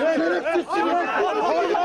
Şerefsizsin lan. Hayır.